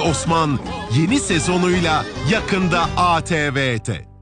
Osman yeni sezonuyla yakında ATV'de.